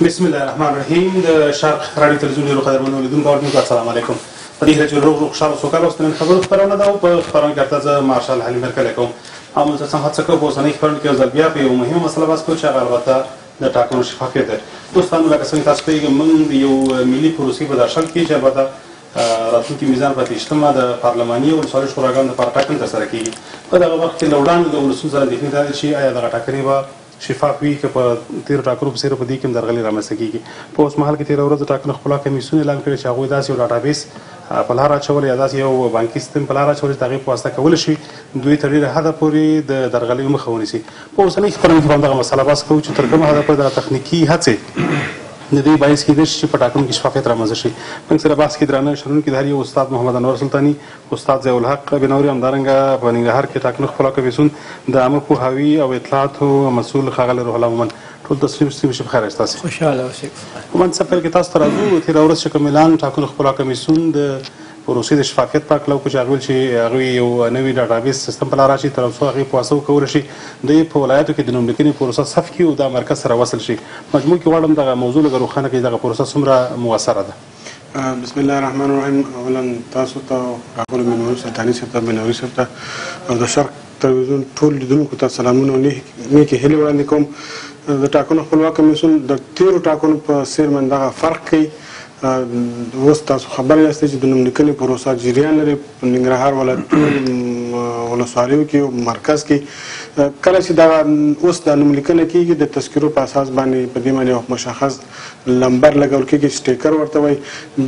بسم الله الرحمن الرحیم د شرق راډیو تلویزیون ډیرو قدرمنو لیدونکو او لیدونکو السلام علیکم په دې هیله چې روغ روغ خوشحاله او سوکاله اوسئ نن خبرو خپرونه ده او په خپرونه کې درته زه مارشال حلیم هرکلی کوم او موږ ترڅنګ هڅه کوو په اوسنۍ خپرونه کې یو ځل بیا په یوه مهمه مسله بحث کوو چې هغه البته د ټاکنو شفافیت دی دوستانو لکه څنګه تاسو پوهېږئ موږ د یو ملي پروسې په درشل کې چې البته راتلونکي میزان په تېشتمه د پارلماني او ولسوالي شوراګانو لپاره ټاکنې ترسره کېږي په دغه وخت کې له وړاندې د ولسونو سره اندېښنې دا دي چې ایا دغه ټاکنې به شفاف وي که په تېرو ټاکنو په څېر په دې کې هم درغلي رامنځته کېږي. په اوس مهال کې تېره ورځ د ټاکنو خپلواک کمېسیون اعلان کړی چې هغوی داسې یو ډاټابېس په لاره اچولی یا داسې یو بانکي سیستم په لاره اچولی چې د هغې په واسطه کولی شي دوی تر ډېره حده پورې د درغلیو مخه ونیسي. په اوسنۍ خپرنه کې په همدغه مساله بحث کوو چې تر کومه حده پورې دغه تخنیکي هڅې د دې باعث کېدای شي چې په ټاکنو کې شفافیت رامنځته شي. موږ سره بحث کې درانه شنونکي د هر یو استاد محمد انور سلطاني، استاد ضیاء الحق بنوري همدارنګه په ننګرهار کې ټاکنو خپلواک کمیسیون د عامه پوهاوي او اطلاعاتو مسؤل ښاغلی روح الله مومند ټول تسلیم سلیم شي په خیر راشي خوشاله اوسئ مومند صاحب پیل کې تاسو ته راځو تېره ورځ چې کوم اعلان ټاکنو خپلواک کمیسیون د پروسې د شفافیت په هکله وکړو چې هغوی چې هغوی یو نوی ډاټابیس سیستم په لار اچي تر څو هغې په واسطه وکولی شي د په ولایاتو کې د نوم لیکنې پروسه صف کړي او دا مرکز سره وصل شي مجموع کې غواړم دغه موضوع لږه روښانه کړي دغه پروسه څومره موثره ده بسم الله الرحمن الرحیم اولا تاسو ته راغلو مینوال سلطاني صاحب ته بنوري صاحب ته او د شرق تلویزیون ټول لیدونکو ته سلامونه او نیکې هیلې وړاندې کوم د ټاکنو خپلواک کمیسیون د تیرو ټاکنو په څیر من دغه فرق کوي اوس تاسو خبر یاست چې د نوم لیکنې پروسه جریان لري په ننګرهار ولایت ولسوالیو کې او مرکز کې کله چې دا اوس د نوم لیکنه کیږي د تذکرو په اساس باندې په دې باندې مشخص لمبر لګول کېږي سټیکر ورته وایي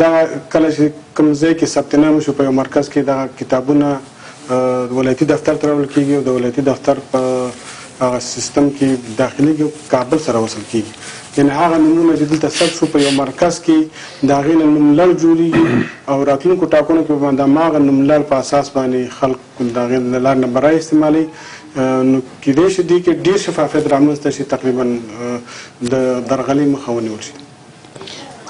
دغه کله چې کوم ځای کې ثبت نام وشو په یو مرکز کې دغه کتابونه د ولایتي دفتر ته راوړل کېږي او د ولایتي دفتر په هغه سیستم کې داخلېږي کابل سره وصل کېږي یعنې هغه نومونه چې دلته ثبت شو په یو مرکز کې د هغې نه نوملړ جوړېږي او راتلونکو ټاکنو کې به د هماغه نوملړ په اساس باندې خلک کوم د هغې د لارې نه به رایې استعمالوي نو کیدای شي دې کې ډیر شفافیت رامنځته شي تقریبا د درغلي مخه ونیول شي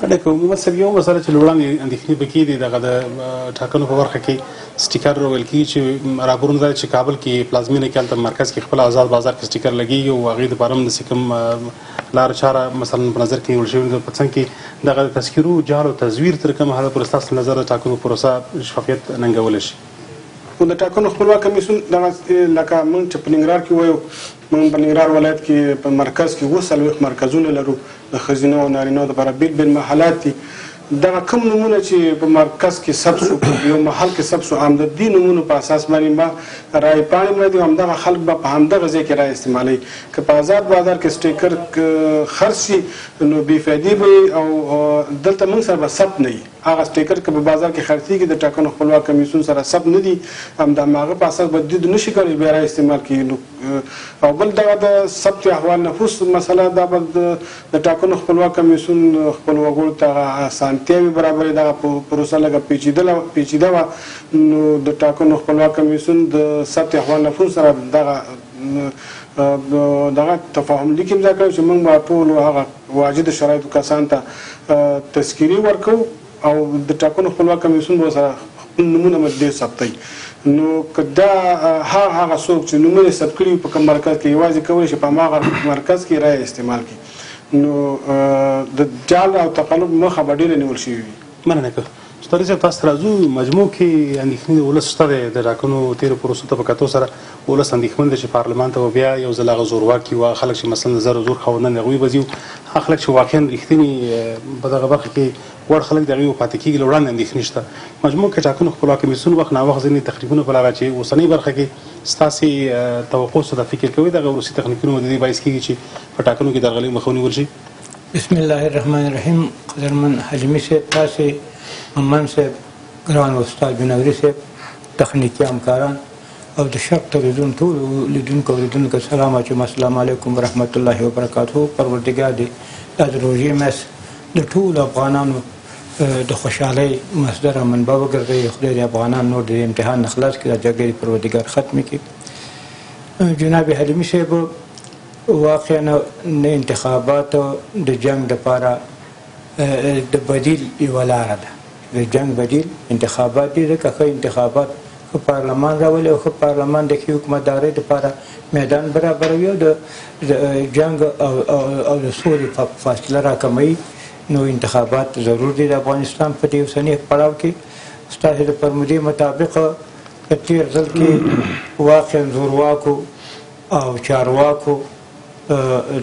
کله کوم مسله یو مسله چې لوړان اندېښنې پکې دي دغه د ټاکنو په برخه کې سټیکر ویل کی چې راپورونه دا چې کابل کې پلازمینه کې د مرکز کې خپل آزاد بازار کې سټیکر لګي او هغه د بارم د سکم لار چاره مثلا په نظر کې ول شي د پڅنګ کې دغه تذکرو جارو تزویر تر کوم حد پر اساس نظر ټاکنو پروسه شفافیت ننګول شي خو د ټاکنو خپلواک کمیسیون دغه لکه موږ چې په ننګرهار کې وایو موږ په ننګرهار ولایت کې په مرکز کې اووه څلوېښت مرکزونه لرو د ښځینه او نارینه لپاره بیل بیل محلات دي دغه کوم نمونه چې په مرکز کې ثبت شو یو محل کې ثبت شو هم د دې نمونو په اساس باندې ما رای پاڼې مړه دي همدغه خلک به په همدغه ځای کې رای استعمالوي که په آزاد بازار کې سټیکر خرڅ شي نو بې فایدې به او دلته موږ سره به ثبت نه وي هغه سټیکر که په بازار کې خرڅیږي د ټاکنو خپلواک کمیسیون سره ثبت نه دي هم د هماغه په اساس به دید نشي کولای چې بیا را استعمال کړي نو او بل دغه د ثبت احوال نفوس مسله دا به د ټاکنو خپلواک کمیسیون خپل وګړو ته هغه اسانتیاوې برابرې دغه پروسه لږه پیچیدله پیچیده وه نو د ټاکنو خپلواک کمیسیون د ثبت احوال نفوس سره دغه دغه تفاهم لیک امضا کړی چې موږ به ټولو هغه واجدو شرایطو کسان ته تذکیرې ورکوو او د ټاکنو خپلواک کمیسیون به ورسره خپل نومونه مجبور ثبتوي نو که دا هغه هغه څوک چې نومونه یې ثبت کړي وي په کوم مرکز کې یوازې کولی شي په هماغه مرکز کې رایه استعمال کړي نو د جعل او تقلب مخه به ډېره نیول شوې وي. مننه که ستوري صاحب تاسو ته راځو مجموع کې اندېښنې د ولس شته دی د ټاکنو تېرو پروسو ته په کتو سره ولس اندېښمن دی چې پارلمان ته به بیا یو ځل هغه زورواکي وه خلک چې مثلا د زر زور خاوندان دی هغوی به ځي هغه خلک چې واقعا رښتیني په دغه برخه کې وړ خلک دی هغوی به پاتې کېږي له وړاندې اندېښنې شته مجموع کې ټاکنو خپلواک کمیسیون وخت ناوخت ځینې تخریبونه په لاره چې اوسنۍ برخه کې ستاسې توقع څه ده فکر کوئ دغه وروستي تخنیکونه به د دې باعث کېږي چې په ټاکنو کې درغلۍ مخه ونیول شي بسم الله الرحمن الرحیم قدرمن حجمی صاحب تاسو امام صاحب ګران استاد بنوري صاحب تخنیکی همکاران او د شرق تلویزیون ټول لیدونکو اوریدونکو سلام اچوم السلام علیکم ورحمت الله وبرکاته پروردګار دې دا د روژې میس د ټولو افغانانو د خوشحالۍ مصدر او منبع وګرځوي خدای دې افغانان نور د امتحان نه خلاص کړي دا جګړې پروردګار ختمې کړي جناب حلیمي صاحب واقعا نه انتخابات د جنګ لپاره د بدیل یوه لاره ده د جنګ بدیل انتخابات دي ځکه ښه انتخابات ښه پارلمان راولي او ښه پارلمان د ښې حکومتدارۍ لپاره میدان برابروي او د جنګ او د سولې فاصله راکموي نو انتخابات ضرور دي د افغانستان په دې اوسني پړاو کې ستاسو د فرمودې مطابق په تیر ځل کې واقعا زورواکو او چارواکو به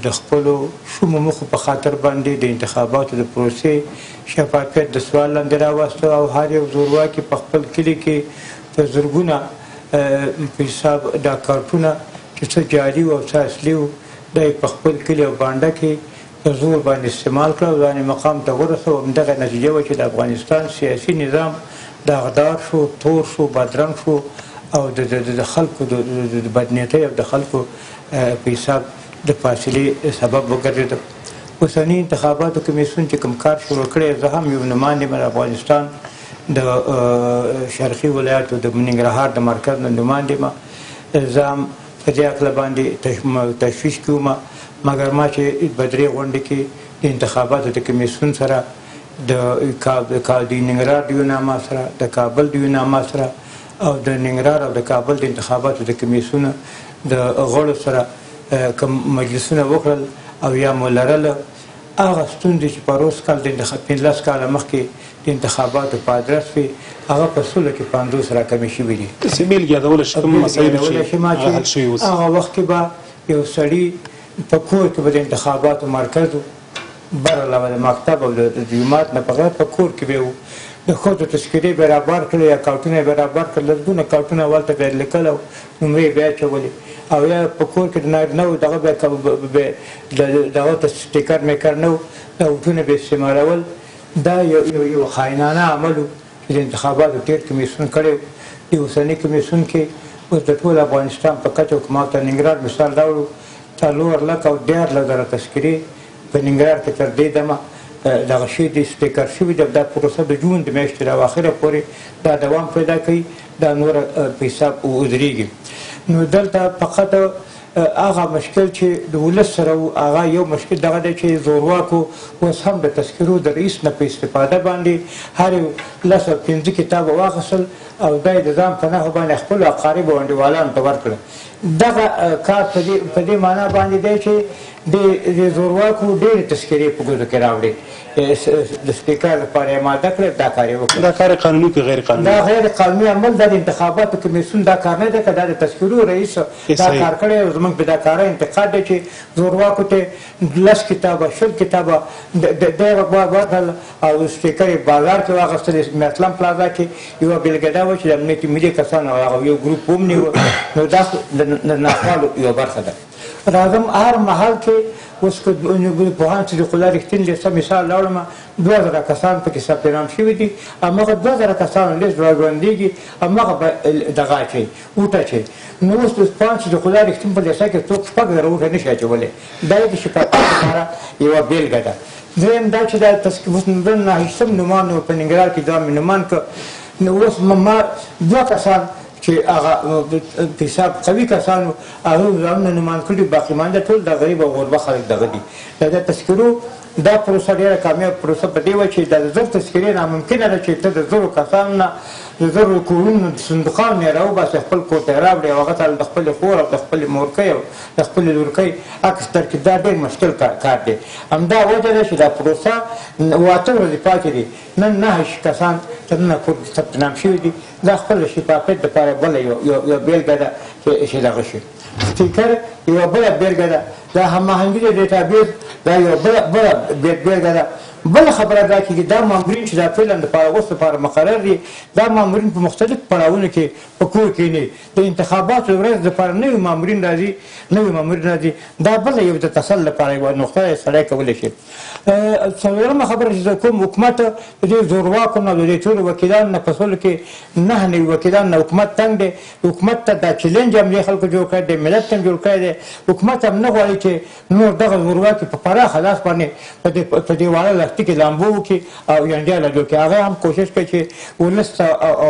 د خپلو شومو موخو په خاطر باندې د انتخاباتو د پروسې شفافیت د سوال لاندې راوسته او هر یو زورواکي په خپل کلي کې په زرګونه په حساب دا کارټونه چې څه جعلي وو او څه اصلي وو دا یې په خپل کلي او بانډه کې په زور باندې استعمال کړ او ځان یې مقام ته ورسوه، همدغه نتیجه وه چې د افغانستان سیاسي نظام داغدار شو، تور شو، بدرنګ شو او د د خلکو د د بدنیتۍ او د خلکو په حساب د فاصلې سبب وګرځېد. اوسني انتخاباتو کمېسیون چې کوم کار شروع کړی، زه هم یو نوماند یم د افغانستان د شرقي ولایاتو د ننګرهار د مرکز نه نوماند یم، زه هم په دې هکله باندې تشویش کې وم، مګر ما چې په درې غونډې کې د انتخاباتو د کمېسیون سره، د ننګرهار د یوناما سره، د کابل د یوناما سره او د ننګرهار او د کابل د انتخاباتو د کمېسیون د غړو سره که مجلسونه وکړل او یا مو لرل، هغه ستونزې چې پروس کال د پنځلس کاله مخکې د انتخاباتو په ادرس وي، هغه په سلو کې پنځوس راکمې شوې دي. د څه بېلګې یادولای شې کوم مسایل چې هغه حل شوي اوس؟ هغه وخت کې به یو سړي په کور کې به د انتخاباتو مرکز و، بره له د مکتب او له جومات نه په غیر په کور کې به و، د ښځو تذکرې به یې رابار کړې یا کارټونه یې به یې رابار کړل، لسګونه کارټونه هلته به یې لیکل او نمرې یې به یې اچولې او یا په کور کې د نارینه و دغه به یې د دغه ته سټیکر میکر نه و، دا ووټونه به یې استعمالول. دا یو خاینانه عمل و چې د انتخاباتو تېر کمېسیون کړی و. دې اوسني کمېسیون کې اوس د ټول افغانستان په کچه او که ما ته ننګرهار مثال راوړو، څلور لکه او دیارلس زره تذکرې په ننګرهار کې تر دې دمه دغه شوي دي، سټېکر شوي دي او دا پروسه د جون د میاشتې د اواخره پورې دا دوام پیدا کوي، دا نوره په حساب ودرېږي. نو دلته فقط هغه مشکل چې د ولس سره وو هغه یو مشکل دغه دی چې زورواکو اوس هم د تذکرو د رئیس نه په استفاده باندې هر یو لس او پنځه کتابه واخیستل او دا یې د ځان په نحو باندې خپلو اقاربو او انډیوالانو ته ورکړل دغه کار په دې معنا باندې دی چې د زورواکو ډېرې تذکرې په ګوزو کې راوړې د سپیکر لپاره یې ماده کړې دا کار یې وکړ دا کار قانوني که غیر قانوني دا غیر قانوني عمل دا د انتخاباتو کمیسیون دا کار نه دی که دا د تذکرو رئیس دا کار کړی او زموږ دا کاره انتقاد دی چې زورواکو ته لس کتابه شل کتابه ډیر ورکړل او سټیکر یې بازار کې واغستل میاسلام پلازا کې یوه بیلګه دا وه چې د امنیت ملي کسانو هغه یو ګروپ هم نیو نو دا د ناخوالو یوه برخه ده راځم هر محل کې اوس که پوهان صدیق الله رښتین لیست مثال لاړم دوه زره کسان پکې ثبت نام شوي دي همغه دوه زره کسانو لیست راژوندېږي همغه به دغه اچوي اوټه چه نو اوس د پام شي چې خدا رښتین په لېسه کې څوک شپږ زره اوټه نه شي اچولی دا یې د شفافیت لپاره یوه بېلګه ده درېیم دا چې دا تسکیف اوس نن نهشتم نومان په ننګرهار کې دا مې نومان که نو اوس ما دوه کسان چې هغه په حساب قوي کسانو هغه ځانونه نومان کړي باقي مانده ټول د غریب او غربه خلک دغه دي دا د تذکرو دا پروسه ډېره کامیابه پروسه په دې وه چې د زر تذکرې ناممکنه ده چې ته د زرو کسانو نه د زرو کورونو صندوقان یې راوباسې خپل کور ته یې راوړې او هغه ته د خپلې خور او د خپلې مورکۍ او د خپلې لورکۍ عکس درکړې دا ډېر مشکل کار دی همدا وجه ده چې دا پروسه و اته ورځې پاتې دي نن نهه شي کسان د ننه کور کې ثبت نام شوي دي دا خپل د شفافیت لپاره بله یو یو بېلګه ده چې دغه شي. سټیکر یوه بله بیلګه ده، د هماهنګي د ډیټا بیس دا یوه بله بله بیلګه ده. بله خبره دا چې دا مامورین چې دا فعلا لپاره اوس لپاره مقرر دي، دا مامورین په مختلفو پړاوونو کې په کور کیني، د انتخاباتو ورځ لپاره نوي مامورین راځي، نوي مامورین راځي، دا بله یو د تسل لپاره یوه نقطه ده چې سړی کولی شي. څلورمه خبره چې زه کوم حکومت د دې زورواکو نه او د دې ټولو وکیلانو نه په سلو کې نهه نوي وکیلانو نه حکومت تنګ دی، حکومت ته دا چلینج هم دې خلکو جوړ کړی دی، ملت هم جوړ کړی دی، حکومت هم نه غواړي چې نور دغه زورواکي په پراخه لاس باندې په دې په دې واړه لښتي کې لامبو وکړي او جنجال را جوړ کړي، هغه هم کوشش کوي چې ولس ته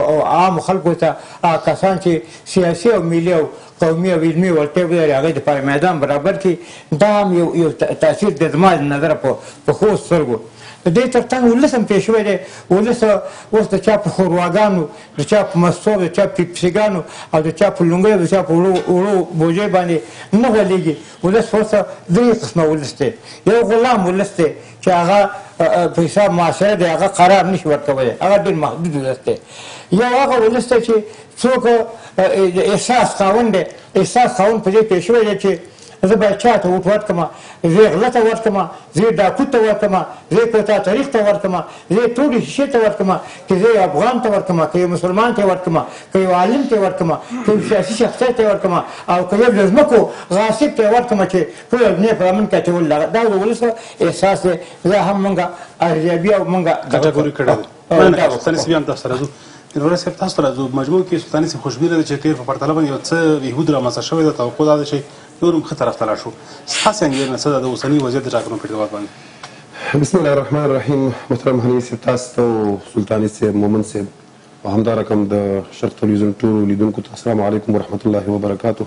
او عامو خلکو ته هغه کسان چې سیاسي او ملي او قومي او علمي وړتیا ولري هغوی لپاره میدان برابر کړي، دا هم یو یو تاثیر دی زما له نظره په په ښو سترګو، د دې تر څنګ ولس هم پېښ شوی دی، ولس اوس د چا په ښورواګانو، د چا په مستو، د چا په پسیګانو او د چا په لونګیو، د چا په وړو وړو بوجیو باندې نه غولیږي. ولس ورته درې قسمه ولس دی. یو غلام ولس دی چې هغه په حساب محاصره دی، هغه قرار نه شي ورکولی، هغه ډېر محدود ولس دی. یو هغه ولس دی چې څوک د احساس خاوند دی، احساس خاوند په دې پوه شوی دی چې زه به چا ته ووټ ورکړم، زه غله ته ورکړم، زه ډاکو ته ورکړم، زه کوتاه طریق ته ورکړم، زه توډې شیشې ته ورکړم، که زه یو افغان ته ورکړم، که یو مسلمان ته ورکړم، که یو عالم ته ورکړم، که یو سیاسي شخصیت ته ورکړم او که یو د ځمکو غاصب ته ورکړم چې ټوله دنیا په لمن کې اچولې ده، دا د ولس احساس دی، دا هم مونږ ارزیابي او مونږ دغه کړو. مننه کاکا سلطاني صاحب هم تاسو ته راځو نوري صاحب تاسو ته راځو مجموع کې سلطاني صاحب خوشبي لري چې تیر په پرتله باندې یو څه بهبود رامنځته شوی ده توقع دا ده چې نور هم ښه طرف ته لاړ شو ستاسو انګېرنه څه ده د اوسني وضعیت د ټاکنو په ارتباط باندې بسم الله الرحمن الرحیم محترم حنیف صاحب تاسو ته او سلطاني صاحب مومن صاحب او همدا رقم د شرق تلویزیون ټولو لیدونکو ته السلام علیکم ورحمت الله وبرکاته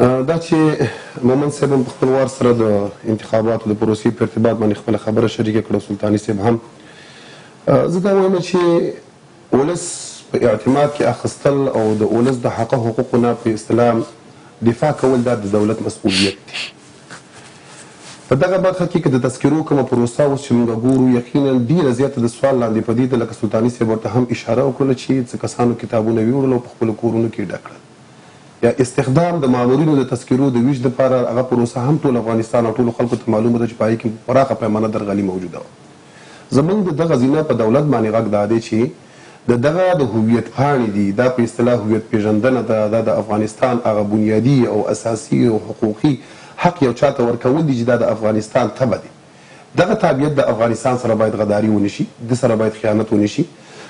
دا چې مومند صاحب هم په خپل وار سره د انتخاباتو د پروسې په ارتباط باندې خپله خبره شریکه کړه او سلطاني صاحب هم زه دا وایم چې ولس په اعتماد کې اخستل او د ولس د حقه حقوقو نه په اصطلاح دفاع کول دا د دولت مسؤلیت دی په دغه برخه کې که د تذکرو کومه پروسه اوس چې موږ ګورو یقینا ډیره زیاته د سوال لاندې په دې ده لکه سلطاني صاحب ورته هم اشاره وکړله چې څه کسانو کتابونه ویوړل او په خپلو کورونو کې ډک کړل یا استخدام د مامورینو د تذکرو د ویش لپاره هغه پروسه هم ټول افغانستان او ټولو خلکو ته معلومه ده چې په هغې کې په پراخه پیمانه درغلي موجوده وه. زموږ د دغه ځینه په دولت باندې غږ دا دی چې د دغه د هویت پاڼې دي، دا په اصطلاح هویت پېژندنه ده، دا د افغانستان هغه بنیادي او اساسي او حقوقي حق یو چا ته ورکول دي چې دا د افغانستان تبه دی. دغه تابعیت د افغانستان سره باید غداري ونه شي، ده سره باید خیانت ونه شي.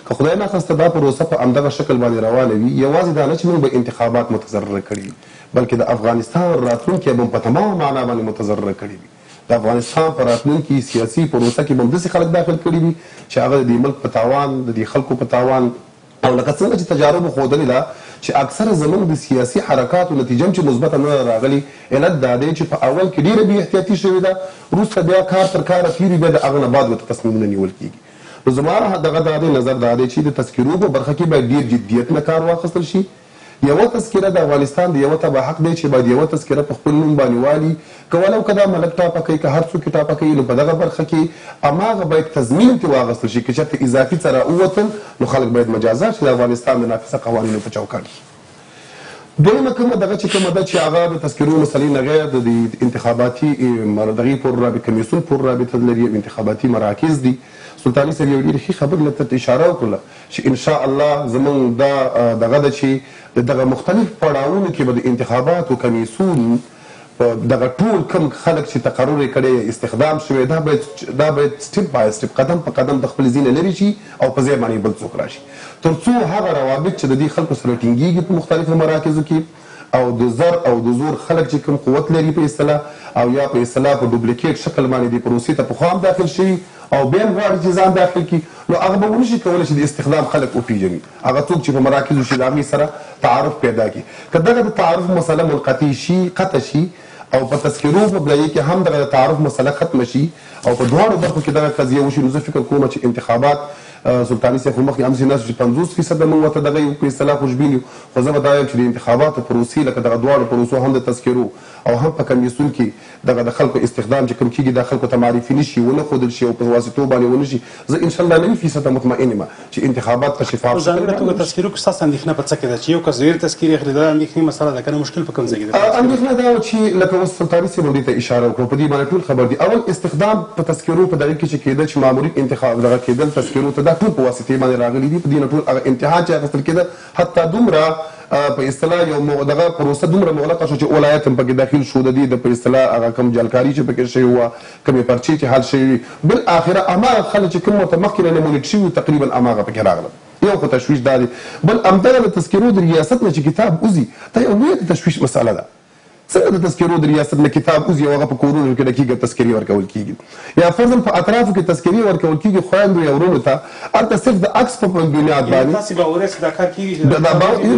که خدای ناخواسته دا پروسه په همدغه شکل باندې روانه وي، یوازې دا نه چې موږ به انتخابات متضرره کړي وي، بلکې د افغانستان راتلونکی به هم په تمامه معنا باندې متضرره کړي وي. د افغانستان په راتلونکې سیاسي پروسه کې به هم داسې خلک داخل کړي وي چې هغه د دې ملک په تاوان، د دې خلکو په تاوان، او لکه څنګه چې تجاربو ښودلې ده چې اکثره زمونږ د سیاسي حرکاتو نتیجه هم چې مثبته نه ده راغلې علت دا دی چې په اول کې ډیره بې احتیاطي شوې ده وروسته بیا کار تر کاره تیر وي بیا د هغه نه بعد ورته تصمیمونه نیول کیږي نو زما دغه دا دی نظر دا دی چې د تذکرو په برخه کې باید ډیر جدیت نه کار واخستل شي یوه تذکره د افغانستان د یوه تبعه حق دی چی باید یوه تذکره په خپل نوم بانی والی که ولو که دا ملک ټاپه کۍ که هر څوک یی ټاپه کۍ نو په دغه برخه کی هماغه باید تضمین هم تری واغستل شی که چرته اضافی څه را ووتل نو خلک باید مجازات شی د افغانستان د نافذه قوانینو په چوکاټ کی. دویمه کومه دغه چی کومه ده چی هغه د تذکرو مسلی نه غیر د دی انتخاباتی دغی پور رابط کمیسیون پور رابطه لری او انتخاباتی مراکز دی سلطانی صاحب یوه ډیره ښی خبری ته اشاره وکړله چې ان شاء الله زموږ دا دغه ده چې د دغه مختلفو پړاوونو کې به د انتخاباتو کمېسیون په دغه ټول کوم خلک چې تقرر یې کړی یا استخدام شوی دا باید دا باید سټیپ بای سټیپ قدم په قدم د خپل ځای نه لرې شي او په ځای باندې بل څوک راشي تر څو هغه روابط چې د دې خلکو سره ټینګېږي په مختلفو مراکزو کې او د زر او د زور خلک چې کوم قوت لري په اصطلاح او یا په اصطلاح په ډوبلیکیټ شکل باندې دې پروسې ته پخوا هم داخل شوي او بیا هم غواړي چې ځان داخل کړي نو هغه به ونشي کولی چې د استخدام خلک وپیژني هغه څوک چې په مراکزو شي د هغوی سره تعارف پیدا کړي که دغه د تعارف مسله منقطع شي قطع شي او په تذکرو په بلایې کې هم دغه د تعارف مسله ختمه شي او په دواړو برخو کې دغه قضیه وشي نو زه فکر کوم چې انتخابات سلطاني صاحب خو مخکې همسې ناست و چې پنځوس فیصده موږ ورته دغه یو په اصطلاح خوشبین یو خو زه به دا وایم چې د انتخاباتو پروسې لکه دغه دواړو پروسو هم د تذکرو او هم په کمیسیون کې دغه د خلکو استخدام چې کوم کېږي دا خلکو ته معرفي نه شي ونه ښودل شي او په واسطو باندې ونه شي زه ان شاءالله نوي فيصده مطمئن يم چې انتخابات په شفاف په ځانګړې توګه تذکرو کې ستاسو اندېښنه په څه کې ده چې یو کس ډېرې تذکرې اخلي دا د اندېښنې مسله ده که نه مشکل په کوم ځای کې دی اندېښنه دا وه چې لکه اوس سلطاني صاحب هم دې ته اشاره وکړه او په دې باندې ټول خبر دي اول استخدام په تذکرو په دغه کې چې کېده چې مامورین انتخاب دغه کېدل تذکرو ته دا ټول په واسطې باندې راغلي دي په دې نه ټول هغه امتحان چې اخیستل کېده حتی دومره په اصطلاح یو دغه پروسه دومره مغلقه شو چې ولایت هم پکې داخل شو د دې د په اصطلاح هغه کم جلکاري چې پکې شوی و کومې پرچې چې حل شوې وي بالاخره هماغه خلک چې کوم ورته مخکې نه نمونیټ شوي وو تقریبا هماغه پکې راغلل یو خو تشویش دا دی بل همدغه د تذکرو د ریاست نه چې کتاب وځي دا یو لویه د تشویش مساله ده څنګه د تذکرو د ریاست نه کتاب وځي او هغه په کورونو کې نه کیږي تذکرې ورکول کیږي یا فرضاً په اطرافو کې تذکرې ورکول کیږي خویندو یا وروڼو ته هلته صرف د عکس په بنیاد باندې یعنې تاسې باوري یاست چې دا کار کیږي چې دا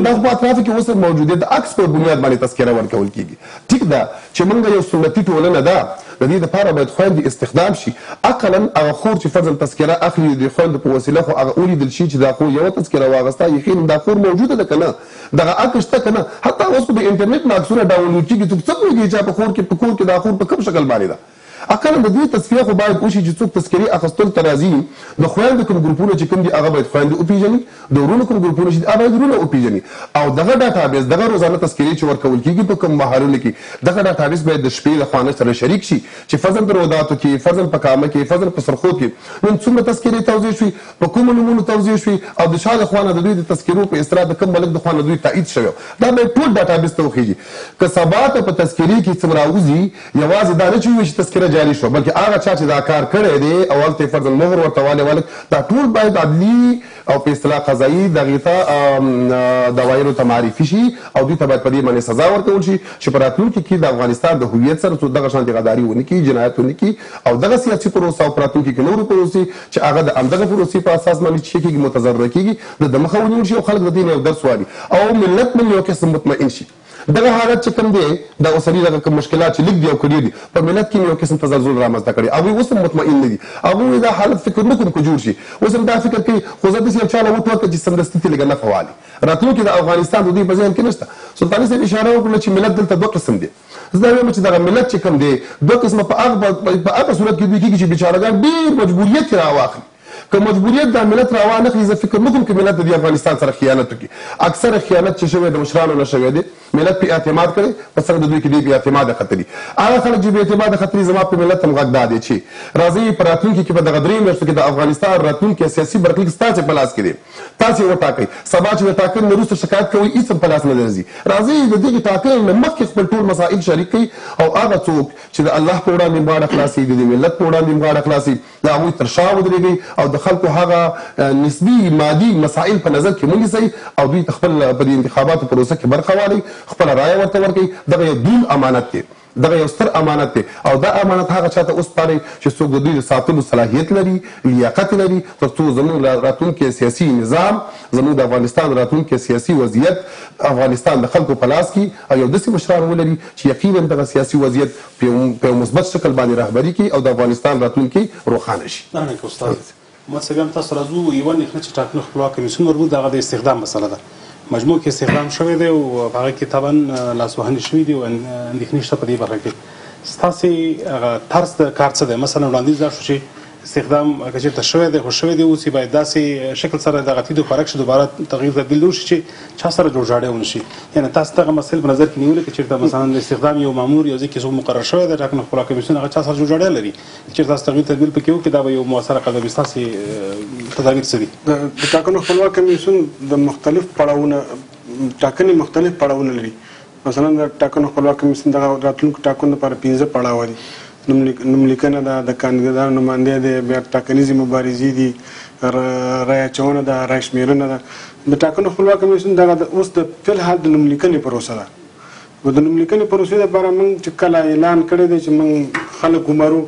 دا خو په اطرافو کې اوس هم موجود دی د عکس په بنیاد باندې تذکره ورکول کیږي ټيک ده چې مونږ يو سنتي ټولنه ده د دې لپاره بايد خويندې استخدام شي اقلاً هغه خور چې فرضاً تذکره اخلي د دې خويندو په وسيله خو هغه وليدل شي چې دا خور يوه تذکره واغسته يقيناً دا خور موجوده ده که نه دغه عکس شته که نه حتی اوس خو د انټرنيټ نه عکسونه ډاونلوډ کيږي څوک څه پوهيږي چې چا په خور کې په کور کې دا خور په کوم شکل باندې ده. اقلا د دوی تصفیه خو باید وشي چې څوک تذکرې اخستلو ته راځي نو د خویندو کوم ګروپونه چې کوم دي هغه باید خویندې وپیژني د ورونو کوم ګروپونه چې دي هغه باید ورونه وپیژني او دغه ډاټا بیس دغه روزانه تذکرې چې ورکول کیږي په کوم مهالونو کې دغه ډاټا بیس باید د شپې له خوانه سره شریک شي چې فرضاً په روداتو کې فرضاً په کامه کې فرضاً په سرخود کې نن څومره تذکرې توزیع شوي په کومو نومونو توزیع شوي او د چا له خوانه د دوی د تذکرو په اصطلاح د کوم ملک د خوانه دوی تائید شوی دا باید ټول ډاټا بیس ته وخیژي که سبا ته په تذکرې کې څه راوځي یوازې دا نه چې وویل شي تذکره جاري شوه، بلکې هغه چا چې دا کار کړی دی او هلته یې فرض المهر ورته والي والک دا ټول باید عدلي او په اصطلاح قضايي دغې ته دوايرو ته معرفي شي او دوی ته باید په دې معنې سزا ورکول شي چې په راتلونکي کې د افغانستان د هویت سره څو دغه شانتې غداري ونه کړي، جنایت ونه کړي او دغه سیاسي پروسه او په راتلونکي کې نورې پروسې چې هغه د همدغې پروسې په اساس باندې چه کېږي متضرره کېږي د دمخه ونیول شي او خلک د دې نه یو درس والي او ملت به یو قسم مطمئن شي. دغه حالت چې کوم دی، دا اوسني دغه کوم مشکلات چې لږ دي او که ډېر دي، په ملت کې مې یو قسم تزلزل رامنځته کړی. هغوی اوس هم مطمئن نه دي. هغوی وايي، دا حالت فکر نه کوم که جوړ شي. اوس هم دا فکر کوي، خو زه داسې یو چا له وټوکه چې سمدستي ترې لږه نفع واخلي. راتلونکې د افغانستان د دوی په ذهن کې نشته. سلطاني صاحب اشاره وکړله چې ملت دلته دوه قسم دی. زه دا وایم چې دغه ملت چې کوم دی، دوه قسمه په هغه په هغه صورت کې دوی کېږي چې بېچارهګان ډېر مجبوریت یې راواخلي. که مجبوریت دا ملت راوا نه کړي زه فکر نه کوم که ملت ددې افغانستان سره خیانت وکړي اکثره خیانت چې شوی د مشرانو نه شوی دی ملت پرې اعتماد کړی په څنګ د دوی کې دی بې اعتماده ختلي هغه خلک چې بې اعتماده ختلي زما په ملت هم غږ دا دی چې راځئ په راتلونکي کې په دغه درې میاشتو کې د افغانستان راتلونکی سیاسي برخلیک ستاسې په لاس کې دی تاسې وټاکئ سبا چې د ټاکنې نه وروسته شکایت کوئ هیڅ هم په لاس نه درځي راځئ د دغې ټاکنې نه مخکې خپل ټول مسایل شریک کړئ او هغه څوک چې د الله په وړاندې غاړه خلاصوي د دې ملت په وړاندې غاړه خلاصوي د هغوی تر شا ودرېږئ او د خلکو هغه نسبي، مادي، مسائل په نظر کې مه نیسئ او دوی ته خپل په دې انتخاباتو پروسه کې برخه والئ، خپله رایه ورته ورکړئ، دغه یو دروند امانت دی، دغه یو ستر امانت دی او دا امانت هغه چا ته وسپارئ چې څوک د دوی د ساتلو صلاحیت لري، لیاقت یې لري، تر څو زموږ راتلونکی سیاسي نظام، زموږ د افغانستان راتلونکی سیاسي وضعیت، افغانستان د خلکو په لاس کې او یو داسې مشران ولري چې یقینا دغه سیاسي وضعیت په یو مثبت شکل باندې رهبري کړي او د افغانستان راتلونکې روښانه شي. مننه که استاد راځي محمد صاحب بیا هم تاسو راځو یوه نښنه چې ټاکنو خپلواک کمیسیون وربو د هغه د استخدام مسله ده مجموع کې استخدام شوی دی او په هغه کې طبعا لاس وهنې شوي دي او اندیښنې شته په دې برخه کې ستاسې هغه طرز د کار څه دی مثلا وړاندیز دا شو چې استخدام که چېرته شوی دی خو شوی دې اوسي باید داسې شکل سره دغه تید و پرک شي دوباره تغییر تبدیل نه وشي چې چا سره جوړ جاړی ونه شي یعنې تاسو دغه مسایل په نظر کې نیولي که چېرته مثلا د استخدام یو مامور یو ځای کې څوک مقرر شوی دی ټاکنو خپلواک کمیسیون هغه چا سره جوړ جاړی لري که چېرته تاسو تغییر تبدیل پکې وکړي دا به یو موثره قدم وي ستاسې تدابیر څه دي؟ د ټاکنو خپلواک کمیسیون د مختلف پړاوونه ټاکنې مختلف پړاوونه لري مثلاً د ټاکنو خپلواک کمېسیون د راتلونکو ټاکنو لپاره پنځه پړاوه دي، نوملیکنه ده، د کاندیدانو نوماندۍ دی، بیا ټاکنیزې مبارزې دي، رای اچونه ده، رای شمېرنه ده. د ټاکنو خپلواک کمېسیون دغه د اوس د فی الحال د نوملیکنې پروسه ده. نو د نوملیکنې پروسې لپاره موږ چې کله اعلان کړی دی چې موږ خلک ګمارو،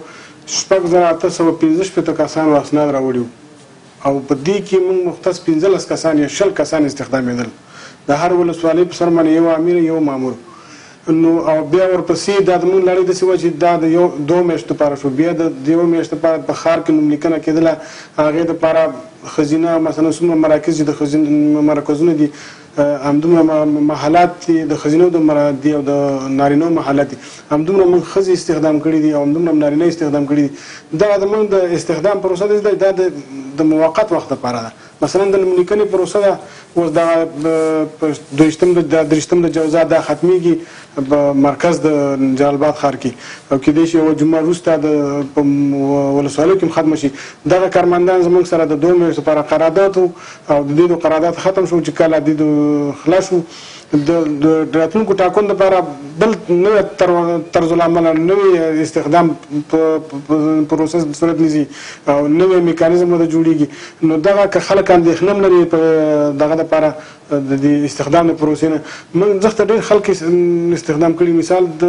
شپږ زره اته سوه پنځه شپېته کسانو اسناد راوړي وو. او په دې کې موږ مختص پنځلس کسان یا شل کسان استخدامېدل، د هر ولسوالۍ په سر باندې یو امیر یو مامور نو او بیا ورپسې دا زموږ لړۍ داسې وه چې دا د یو دوو میاشتو لپاره شو بیا د یوه میاشت لپاره په ښار کې نوملیکنه کېدله هغې لپاره ښځینه مثلا څومره مراکز چې د ښځینه مرکزونه دي همدومره محلات چې د ښځینو دومره دي او د نارینو محلات دي همدومره موږ ښځې استخدام کړي دي او همدومره هم نارینه استخدام کړي دي دغه زموږ د استخدام پروسه ده دا د د موقت وخت لپاره ده مثلا د نوملیکنې پروسه ده اوس دا په دویشتم د درشتم د جوزا دا ختمیږي په مرکز د جلال آباد ښار کې او کېدای شي یوه جمعه وروسته د ولسوالیو کې هم ختمه شي دغه کارمندان زموږ سره د دوه میاشتو لپاره قرارداد وو او د دوی د قراداد ختم شو چې کله دوی د خلاص شو د د راتلونکو ټاکنو لپاره بل نوی طرز العمل نوی استخدام پروسس د صورت نیسي او نوی میکانیزم ورته جوړیږي نو دغه که خلک اندېښنه هم لري په دغه لپاره د دې استخدام د پروسې نه موږ ځخته ډېر خلک استخدام کړي مثال د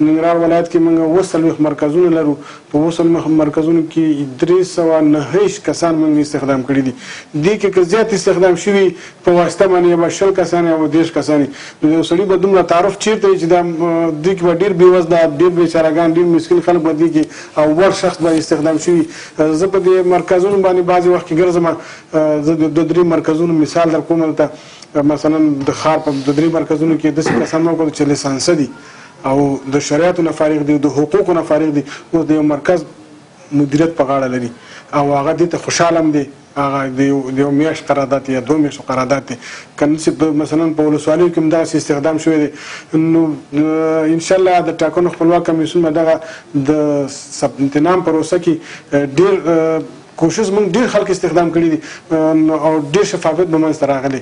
ننګرهار ولایت کې موږ اووه څلوېښت مرکزونه لرو په اوس هم مرکزونو کې درې سوه نههویشت کسان مونږ استخدام کړي دي، دې کې که زیات استخدام شوي په واسطه باندې به شل کسان یا به دېرش کسان وي، نو د یو سړي به دومره تعارف چېرته وي چې دا دې کې به ډېر بې وزله، ډېر بېچاره ګان، ډېر مسکین خلک به دې کې او وړ شخص به استخدام شوي. زه په دې مرکزونو باندې بعضې وخت کې ګرځم، زه د دوه درې مرکزونو مثال در کوم دلته مثلا د ښار په دوه درې مرکزونو کې داسې کسان مو وکتل چې لیسانسه دي، او د شرایطو نه فارغ دي او د حقوقو نه فارغ دي اوس د یو مرکز مدیریت په غاړه لري او هغه دې ته خوشحاله هم دی هغه د یو د یو میاشت قرارداد یا دوه میاشتو قرارداد دی که نه چې په مثلا په ولسوالیو کې هم دغسې استخدام شوی دی نو انشاءالله د ټاکنو خپلواک کمیسیون به دغه د ثبت نام پروسه کې ډېر کوشش موږ ډیر خلک استخدام کړي دي او ډیر شفافیت به منځ ته راغلی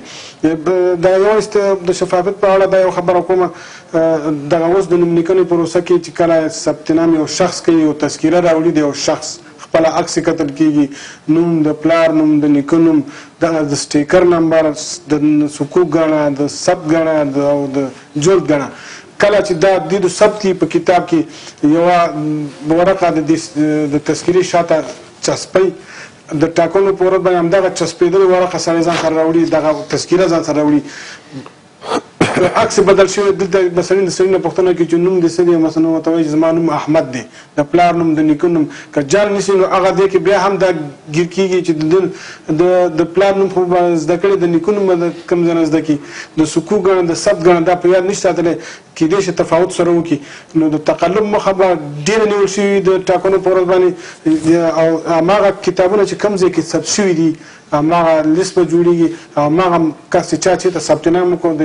دا یوازې د شفافیت په اړه دا یو خبره کوم دغه اوس د نوملیکنې پروسه کې چې کله ثبت نام یو شخص کوي یو تذکره راوړي د یو شخص خپل عکس کتل کیږي نوم د پلار نوم د نیکه نوم دغه د سټیکر نمبر د سکوک ګڼه د ثبت ګڼه او د جلد ګڼه کله چې دا ديدو ثبت يي په کتاب کې يوه ورقه د دي د تذکرې شاته چسپي د ټاکنو په ورځ باندې همدغه چسپيدلې ورقه سړی ځان سره راوړي دغه تذکره ځان سره راوړي عکس بدل شوی دلته به سړی د سړي نه پوښتنه کوي چې نوم دې څه دی مثلا ورته وایي چې زما نوم احمد دی د پلار نوم د نیکه نوم که جال نیسي نو هغه دې کې بیا هم دا ګیر کیږي چې د د د پلار نوم خو به زده کړي د نیکه نوم به کوم ځای نه زده کړي د سکو ګڼه د ثبت ګڼه دا په یاد نشي ساتلی کیدای شي تفاوت سره وکړي نو د تقلب مخه به ډیره نیول شوي د ټاکنو په ورځ باندې او هماغه کتابونه چې کوم ځای کې ثبت شوي دي هماغه لیست به جوړیږي او هماغه کس چې چا چېرته ثبت نام وکړ د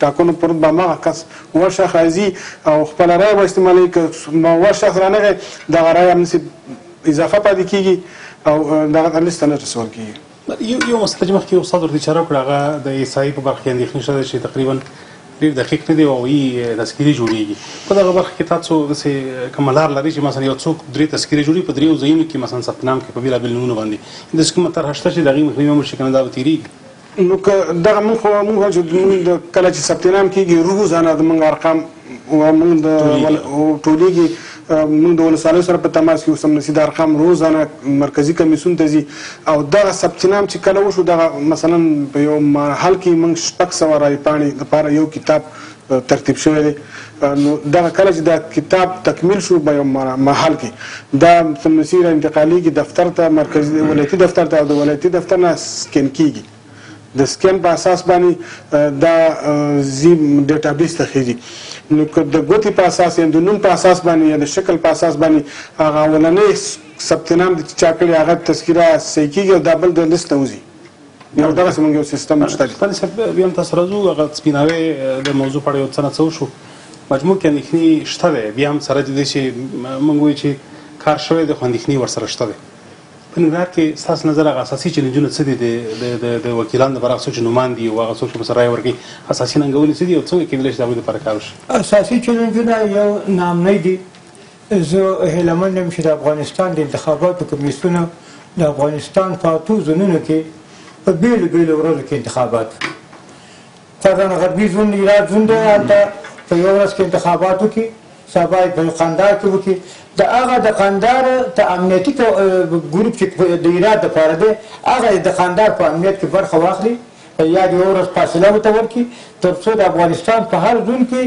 ټاکنو پر ورځ به هماغه کس وړ شخص راځي او خپله رایه به استعمالوي که وړ شخص رانغی دغه رایه همداسې اضافه پاتې کیږي او دغه لیست ته نه رسول کیږي یو یو مسله چې مخکې استاد ورته اشاره وکړه هغه د ایسایي په برخه کې اندېښنې شته چې تقریبا ډیر دقیق نه دی او ای تذکیری جوړیږي په دغه برخه کې تاسو دسه کوم لار لري چې مثلا یو څوک درې تذکیری جوړي په دریو ځایونو کې مثلا ثبت نام کې په بیلا بیل نمونه باندې د کوم تر هشته چې دغه مخې مو شي کنه دا وتیریږي نو که دغه موږ خو موږ چې موږ د کله چې ثبت نام کیږي روزانه د موږ ارقام موږ د ټولیږي موږ د ولسوالیو سره په تماس کې اوسم نسي دارقام روزانه مرکزي کمیسون ته ځي او دغه ثبت نام چې کله وشو دغه مثلا په یو محل کې موږ شپږ سوه رای پاڼې لپاره یو کتاب ترتیب شوی دی نو دغه کله چې دا کتاب تکمیل شو په یو محل کې دا سمنسي را انتقالیږي دفتر ته مرکزي ولایتي دفتر ته او د ولایتي دفتر نه سکین کیږي د سکېن په اساس باندې دا زی ډیټابیس ته خېږي نو که د ګوتې په اساس یا د نوم په اساس باندې یا د شکل په اساس باندې هغه اولنې ثبت نام د چا کړی هغه تذکره صحیح کیږي او دا بل د لیست نه وځي یو دغه سمون یو سیستم شته دی تاسو بیا هم تاسو راځو هغه سپیناوي د موضوع په اړه یو څه نه څه شو مجموع کې اندېښنې شته دی بیا هم سره دي چې موږ وایو چې کار شوی د خوندښنې ورسره شته دی په ننګرهار کې ستاسو نظر هغه اساسي چیلنجونه څه دي د د د وکیلان لپاره هغه څوک چې نومان دي او هغه څوک چې مسرای ورګي اساسي ننګونې څه دي او څنګه کېدلی شي دا به لپاره کار وشي اساسي چیلنجونه یو نامنۍ دي زه هیله من یم چې د افغانستان د انتخاباتو کمیسیون د افغانستان په اتو زونونو کې په بیلو بیلو ورځو کې انتخابات فرزانه غربي زون ایراد زون دی هلته په یو ورځ کې انتخابات وکړي سبا یې په قندار کې وکړي د هغه د قندار ته امنیتي ګروپ چې د ایراد لپاره دی هغه د قندار په امنیت کې برخه واخلي یا د یو ورځ فاصله ورته ورکړي تر څو د افغانستان په هر زون کې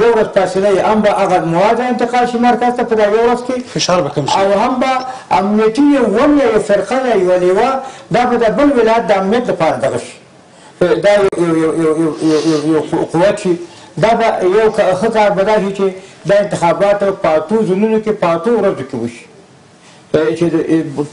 یو ورځ فاصله یې هم به هغه مواد انتقال شي مرکز ته په دا یو ورځ کې فشار به کم شي او هم به امنیتي یو ون یا یو فرقه یا یوه لیوه دا به د بل ولایت د امنیت لپاره دغه شي دا یو قوت شي دا به یو ښه کار به دا شي چې دا انتخابات په اتو ځلونو کې په اتو ورځو کې وشي چې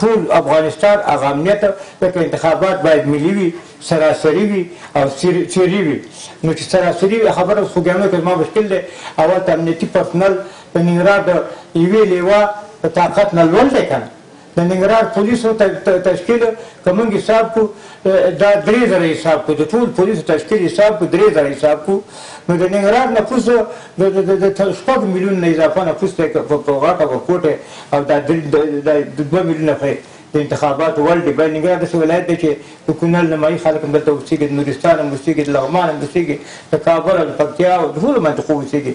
ټول افغانستان هغه امنیت لکه انتخابات باید ملي وي سراسري وي او چیري وي نو چې سراسري خبره اوس خوږیاڼو کې زما مشکل دی اول ته امنیتي پرسنل د ننګرهار د یوې لیوا په طاقت نه لوړ دی که نه د ننګرهار پولیسو تشکیل که موږ حساب کو دا درې زره حساب کو د ټول پولیسو تشکیل حساب کو درې زره حساب کو نو د ننګرهار نفوس د شپږ میلیون نه اضافه نفوس دی په غټه په کوټه او دا دوه میلیونه خو د انتخاباتو وړ دی باید ننګرهار داسې ولایت دی چې د کونړ نمایي خلک هم دلته اوسېږي د نورستان هم اوسېږي د لغمان هم اوسېږي د کابل او د پکتیا او د ټولو منطقو اوسېږي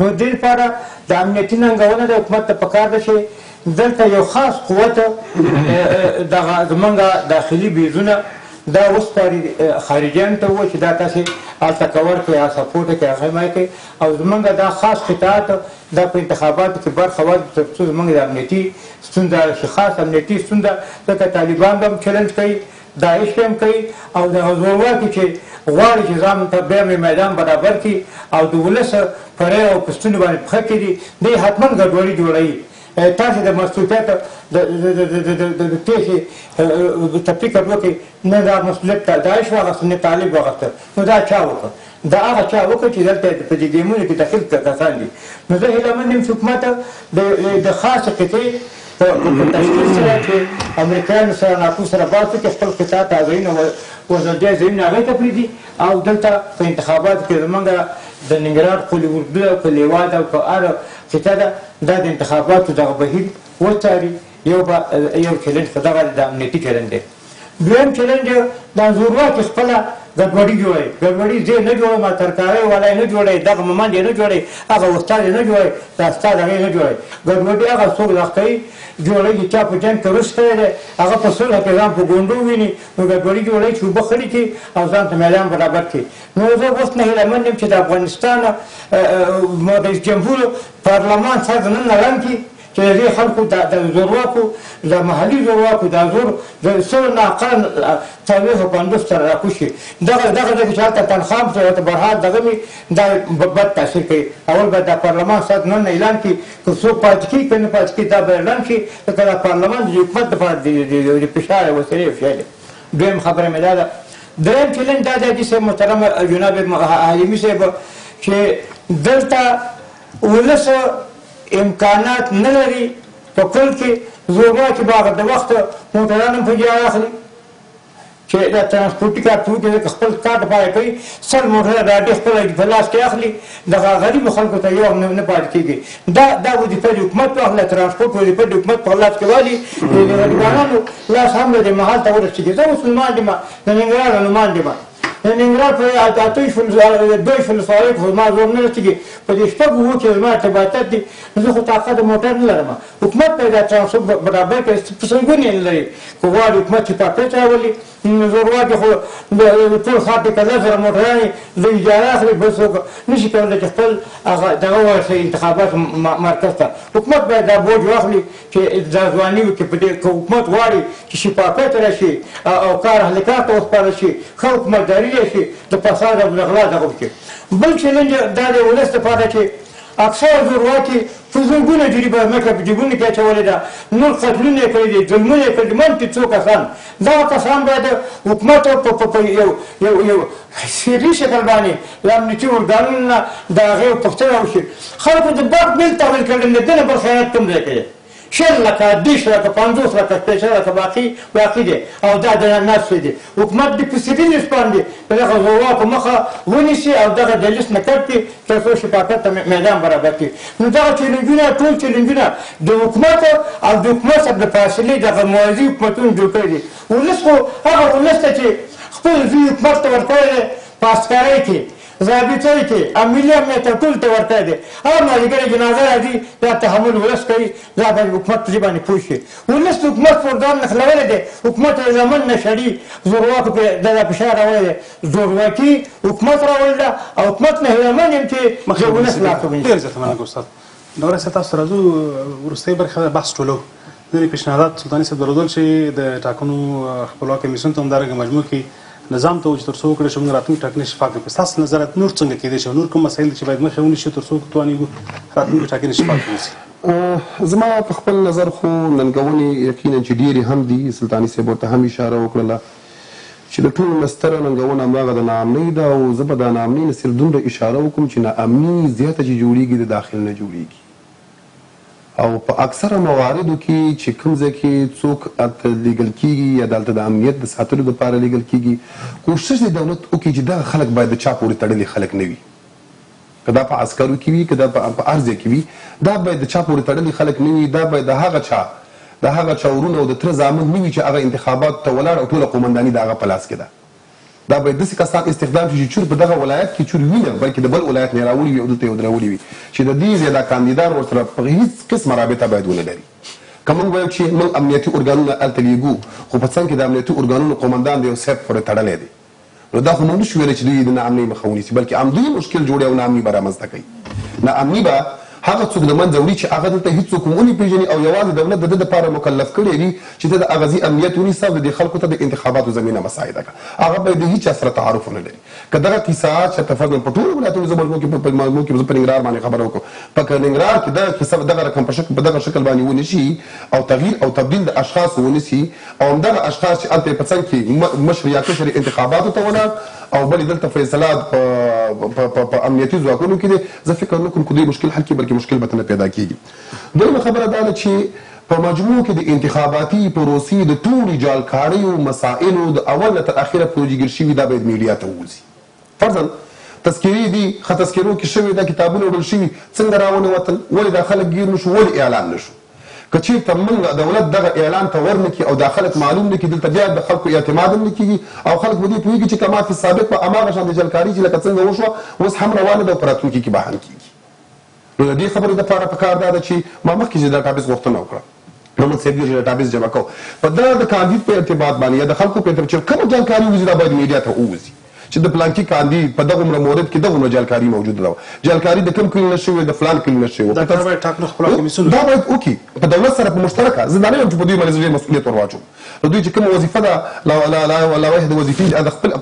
نو دې لپاره د امنیتي ننګونه د حکومت ته پکار ده چې دلته یو خاص قوت دغه زمونږ داخلي بیزونه دا وسپاري خارجیانو ته ووایي چې دا تاسې هلته کور کړئ یا سپورټ کړئ هغه مه کوئ او زمونږ دا خاص قطعات دا په انتخاباتو کې برخه واخلي تر څو زمونږ د امنیتي ستونزه حل شي خاص امنیتي ستونزه ځکه طالبان به هم چلنج کوي داعش ته هم کوي او دغه زورواکي چي غواړي چي ځان ته بيا مي ميدان برابر کړي او د ولس پر او په ستوني باندي پښه کيږدي دی حتمن ګډوډي جوړوي تاسي د مسووليت د د پيښي ته فکر وکړي نه دا مسووليت داعش واغسته نه طالب واغسته نو دا چا وکړ دا هغه چا وکړ چې دلته په دې ګیمونو کې دخیل کسان دي نو زه هیله مند یم چې حکومت د د خاصې قطعې په تشکیل سره چې امریکایانو سره ناټو سره بحث وکړي خپل قطعه تازهینه وزلجای ځایونه هغې ته پرېږدي او دلته په انتخاباتو کې زمونږ د ننګرهار قول اردو ده او که لیوا ده او که هره قطعه ده دا د انتخاباتو دغه بهیر وڅاري یو به یو چلنج خو دغه د امنیتي چلنج دی دویم چلنج دا زوروا چې خپله ګډوډي جوړوي، ګډوډي زه نه جوړوم، ترکارۍ والا یې نه جوړوي، دغه مومند یې نه جوړوي، هغه استاد یې نه جوړوي، دا استاد هغه یې نه جوړوي، ګډوډي هغه څوک دغه کوي، جوړوي چې چا په جنګ کې روږد کړی دی، هغه په صلح کې ځان په ګونډو ویني، نو ګډوډي جوړوي چې اوبه خړې کړي او ځان ته میلان برابر کړي. نو زه اوس نه هیله مند یم چې د افغانستان رئیس جمهور پارلمان سر د ننه ړنګ کړي، چې د دې خلکو د د زورواکو د محلي زورواکو دا زور د سره ناقان تاویح او بندوب سره راکوشي دغه دغه دغه چې هلته تنخام سره ورته برحال دغه مي دا بد تاثیر کوي اول باید دا پارلمان سات نن اعلان کړي که څوک پاتې کېږي که نه پاتې کېږي دا به اعلان شي ځکه دا پارلمان د حکومت لپاره د فشار وسیلې او شی دی دویم خبره مې دا ده دریم چیلنج دا دی چې محترم جناب حلیمي صاحب چې دلته ولس امکانات نلري په کل کې زورواکي به هغه د وخت موټران هم په جار اخلي چې دا ترانسپورتي کارکوونکي ځکه خپل کار دپاره کوي سل موټره ګاډي خپله په لاس کې اخلي دغه غریبو خلکو ته یو هم نه پاتې کېږي دا دا وظیفه د حکومت واخله ترانسپورت وظیفه د حکومت په لاس کې والي د غریبانانو لاس هم له دې مهال ته ورسېږي زه اوس نوماند یم د ننګرهار نوماند یم د ننګرهار په اتاتویش دویش ولسوالۍ کې خو زما زور نه رسېږي په دې شپږ اووه کې زما ارتباطات دي نو زه خو طاقت د موټر نه لرم حکومت باید دا ترانسپورټ برابر کړي سلګونه یې نه لري که غواړي حکومت چې کاکړۍ ته راولي نو زورواکي خو ټول ښار کې کله سره موټران د اجاره اخلي بل څوک نشي کولی چې خپل هغه دغه ورسوي انتخابات مرکز ته حکومت باید دا بوج واخلي چې دا ځواني وکړي په دې که حکومت غواړي چې شفافیت راشي او کار اهلکار ته وسپارل شي ښه حکومتداري راشي د فساد او د غلا دغه وکړي بل چیلنج دا دی ولس دپاره چې اکثره زورواکي په زرګونه جریبه ځمکه په جیبونو کې اچولې ده نور قتلونه یې کړي دي ظلمونه یې کړي دي منفي څو کسان دغه کسان به د حکومت او په په یو یو یو سری شکل باندې له امنیتي ارګانونو نه د هغې پوښتنه وشي خلکو د بد بل تحویل کړل د دنه بل خیانت کوم ځای کوي شل لکه دیش لکه پنځوس لکه شپېته لکه باقي باقي دي او دا د ناس دي حکومت د په سری لیست باندې دغه زورواکو مخه ونیسي او دغه د لیست نه کړ تر څو شفافیت ته میدان برابر کړي نو دغه چیلنجونه ټول چیلنجونه د حکومت او د حکومت سره د فاصلې دغه موازي حکومتونو جوړ کړي دي ولس خو هغه ولس ته چې خپل زوی حکومت ته ورکړی دی په عسکرۍ کې ضابطۍ کې او ملي امنیت او ټول ته ورکړی دی هغه مازیګر جنازه راځي دا تحمل ولس کوي دا باید حکومت په دې باندې پوه شي ولس د حکومت پروګرام نښلولی دی حکومت یې لمن نه شړي زورواکو پرې دا فشار راوړی دی زورواکي حکومت راول ده او حکومت نه هیرمن یم چې مخې ولس لا کوي ډیر زیات مننه استاد نور ستا سره راځو ورسته برخه ده بحث ټولو ځینې پیشنهادات سلطاني صاحب درلودل چې د ټاکنو خپلواک کمیسیون ته همدارنګه مجموع کې نظام ته وجه تر څو کړی شوم راتلونکي ټاکنې شفاف کړي ستاسو نظر نور څنګه کېدای شي نور کوم مسایل چې باید مخه ونیسي تر څو توانیږو راتلونکي ټاکنې شفاف کړي زما په خپل نظر خو ننګونې یقینا چې ډېرې هم دي سلطاني صاحب ورته هم اشاره وکړله چې د ټولو نه ستره ننګونه هماغه د ناامنۍ ده او زه به د ناامنۍ نه صرف دومره اشاره وکړم چې ناامني زیاته چې جوړیږي د داخل نه جوړیږي او په اکثره مواردو کې چې کوم ځای کې څوک هلته لیږل کیږي یا دلته د امنیت د ساتلو لپاره لیږل کیږي کوشش دې دولت وکړي چې دغه خلک باید د چا پورې تړلي خلک نه وي. که دا په عسکرو کې وي، که دا په هر ځای کې وي، دا باید د چا پورې تړلي خلک نه وي، دا باید د هغه چا د هغه چا ورونه او د تره زامن نه وي چې هغه انتخاباتو ته ولاړ او ټوله قومنداني د هغه په لاس کې ده. دا باید داسې کسان استخدام شي چې چور په دغه ولایت کې چور وي نه، بلکې د بل ولایت نه یې راوړي وي او دلته یې ودرولي وي چې د دې ځای دا کاندیدان ورسره په هېڅ قسمه رابطه باید ونه لري. که موږ وایو چې موږ امنیتي ارګانونه هلته لېږو، خو په څنګ کې د امنیتي ارګانونو قومندان د یو صیب پورې تړلی دی، نو دا خو موږ نشو ویلی چې دوی دې د ناامنۍ مخه ونیسي، بلکې همدوی مشکل جوړوي او ناامني به رامنځته کوي. ناامني به هغه څوک له منځه وړي چې هغه دلته هیڅوک هم ونه پیژني او یوازې دولت دده دپاره مکلف کړی وي چې ته د هغه ځي امنیت ونیسه او ددې خلکو ته د انتخاباتو زمینه مساعده کړه. هغه باید د هیچا سره تعارف ونه لري. که دغه قیصه چرته فرضاً په ټولو ولایتونو زه مجموع کې په مجموع کې به زه په ننګرهار باندې خبره وکړم په که ننګرهار کې دغه قیصه په دغه رقم په شکل په دغه شکل باندې ونشي او تغییر او تبدیل د اشخاصو ونشي او همدغه اشخاص چې هلته یې په څنګ کې مشر یا کشر یې انتخاباتو ته ولاړ او بل یې دلته فیض الله په په امنیتي ځواکونو کې دی، زه فکر نه کوم که دوی مشکل حل کړي بلکې مشکل به ته نه پیدا کېږي. دویمه خبره دا ده چې په مجموع کې د انتخاباتي پروسې د ټولو جعل کاریو مسایلو د اول نه تر اخره پورې جګیر شوي دا باید میډیا ته ووځي. فرضاً تذکرې دي، خه تذکرو کې شوې ده، کتابونه وړل شوي، څنګه راونوتل؟ ولې دا خلک ګیر نشو؟ ولې اعلان نشو؟ که چیرته منګ دولت دغه اعلان ته ورنکړي او دا خلک معلوم نکړي، دلته بیا د خلکو اعتماد هم نکیږي او خلک په دې پوهیږي چې کما فی السابق به هماغه شان د جلکاري چې لکه څنګه وشوه اوس هم روانه ده او په راتلونکي کې به هم کیږي. نو د دې خبرې د پاره پکار دا ده چې ما مخکې چې د ډاټابیس غوښتنه وکړه نو موږ سیګیو چې ډاټابیس جمع کوو په دا د کاندید په ارتباط باندې یا د خلکو په ارتباط چې کومه جعلکاري وځي دا باید میډیا ته ووځي چې د پلانکي کاندید په دغومره مورد کې دغومره جعلکاري موجوده ده جعلکاري د کوم کلي نه شوې وي د فلان کلي نه شوې وي دا کار باید ټاکنو خپله کمیسیون دا باید وکړي په دولت سره په مشترکه زه دا نه وایم چې په دوی باندې زه ډېر مسؤلیت ور واچوم د دوی چې کومه وظیفه ده لاوایه د وظیفي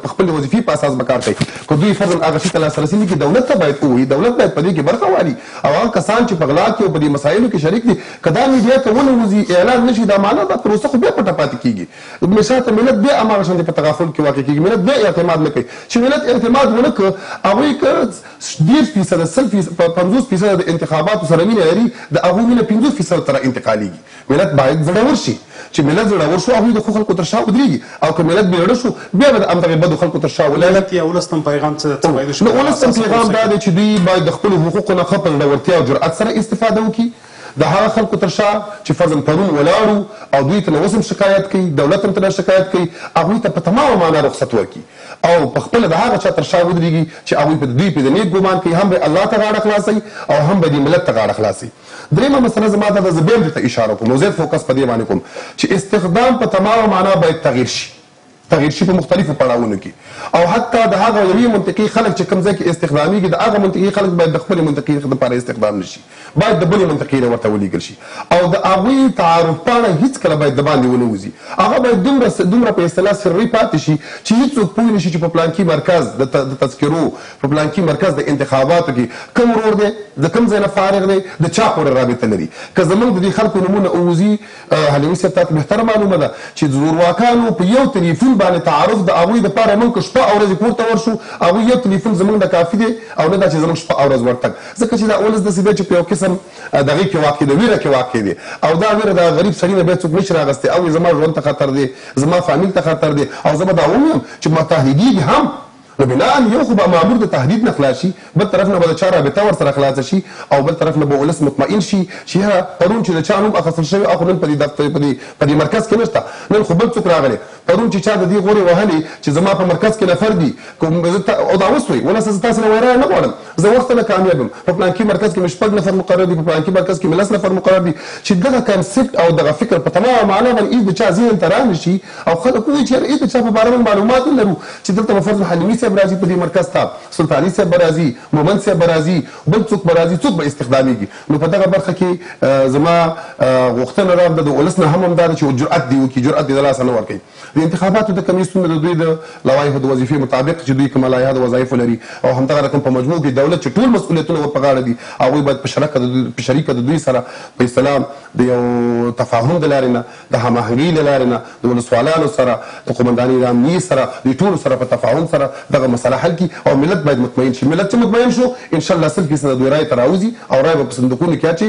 په خپل وظیفي په اساس به کار کوي که دوی فرضاً هغه شي ته لاسرسي نه کړي دولت ته باید ووایي دولت باید په دې کې برخه والي او هغه کسان چې په غلا کې او په دې مسایلو کې شریک دي که دا میډیا ته ونه وځي اعلان نه شي دا معنی دا پروسه خو بیا پټه پاتې کیږي ابن شاته ملت بیا هماغه شانتې په تغافل کې واقع کیږي ملت بیا اعتماد نه کوي چې ملت اعتماد ونه کړ هغوی که دېرش فیصده سل فیصد پنځوس فیصده د انتخاباتو سره مینه لري د هغوی مینه پنځوس فیصد ته را انتقالیږي ملت بايد زړور شي، چې ملت زړور شو هغوی د ښو خلکو تر شا ودرېږي او که ملت مېړه شو بيا به د همدغې بدو خلکو تر شا ولاړ وي. نو ولس ته پېغام دا دی چې دوی بايد د خپلو حقوقو نه ښه په زړورتيا او جرئت سره استفاده وکړي، د هغه خلکو تر شا چې فرضاً پرون ولاړ وو او دوی ترنه اوس هم شکايت کوي، دولت هم ترنه شکايت کوي، هغوی ته په تمامه مانا رخصت ورکړي او په خپله د هغه چا تر شا ودرېږي چې هغوی په دوی پۀ د نېک ګومان کوي، هم به الله ته غاړه خلاصوي او هم به دې ملت ته غاړه خلاصوي. درېمه مسله زما دا ده، زه بیا هم دې ته اشاره کوم او زیات فوکس په دې باندې کوم چې استخدام په تمامه معنا باید تغیر شي، تغیر شي په مختلفو پړاوونو کې او حتی د هغه یوې منطقې خلک چې کوم ځای کې استخدامیږي د هغه منطقې خلک باید د خپلې منطقې لپاره استخدام نه شي، باید د بلې منطقې نه ورته ولیږل شي او د هغوی تعارف پاڼه هیڅکله باید د باندې ونه وځي، هغه باید دومره دومره په اصطلاح سري پاتې شي چې هیڅوک پوه نه شي چې په پلانکي مرکز د تذکرو. په پلانکي مرکز د انتخاباتو کې کوم ورور دی د کوم ځای نه فارغ دی د چا پورې رابطه لري که زمونږ د دې خلکو نومونه ووځي حلوي صاحب تاته بهتره معلومه ده چې د زورواکانو په یو تلیفون باندې تعارف د هغوی د پاره مونږ که شپه او ورځې کور ته ورشو هغوی یو تلیفون زمونږ نه کافي دی او نه دا چې زمونږ شپه او ورځ ورتګ ځکه چې دا ولس داسې دی چې په یو قسم دغه کې واقع د ویره کې واقع دی او دا ویره د غریب سړي نه بیا څوک نشي راغستی او زما ژوند ته خطر دی زما فامیل ته خطر دی او زه به دا ووایم چې متحدیږي هم نو بناءً یو خو به مامور د تهدید نه خلاص شي، بل طرف نه به د چا رابطه ورسره خلاصه شي او بل طرف نه به ولس مطمئن شي چې یاره پرون چې د چا نوم اخستل شوی اخو نن په دې دفتر په دې په دې مرکز کې نشته، نن خو بل څوک راغلی، پرون چې چا د دې غورې وهلې چې زما په مرکز کې نفر دي کوم زه تا او دا وسوی ولسه زه تاسې نه ویرای نه غواړم. زه اوس څنګه کامیاب یم په پلانکي مرکز کې مې شپږ نفر مقرر دي په پلانکي مرکز کې مې لس نفر مقرر دي چې دغه کانسپټ او دغه فکر په تمامه معنا باندې هیڅ د چا ذهن ته رانشي او خلک ووایي چې یاره هیڅ د چا په باره باندې معلومات نه لرو چې دلته به فرض حلیمي صاحب راځي په دې مرکز ته سلطاني صاحب به راځي مومند صاحب به راځي بل څوک به راځي څوک به استخدامیږي نو په دغه برخه کې زما غوښتنه ده د ولس نه هم همدا ده چې جرأت دې وکړي جرأت دې د لاسه نه ورکوي. د انتخاباتو د کمېسیون د دوی د لوایحو د وظیفې مطابق چې دوی کومه لایحه د وظایفو لري او همدغه رقم په مجموع کې دولت چې ټول مسئولیتونه ور په غاړه دي هغوی باید په شرکه د په شریکه د دوی سره په اصطلاح د یو تفاهم د لارې نه د هماهنګۍ له لارې نه د ولسوالانو سره د قومندانۍ د امنیې سره دوی ټولو سره په تفاهم سره دغه مسئله حل کړي او ملت باید مطمئن شي ملت چې مطمئن شو انشاءالله سل فیصده دوی رایې ته راوځي او رایې به په صندوقونو کې اچي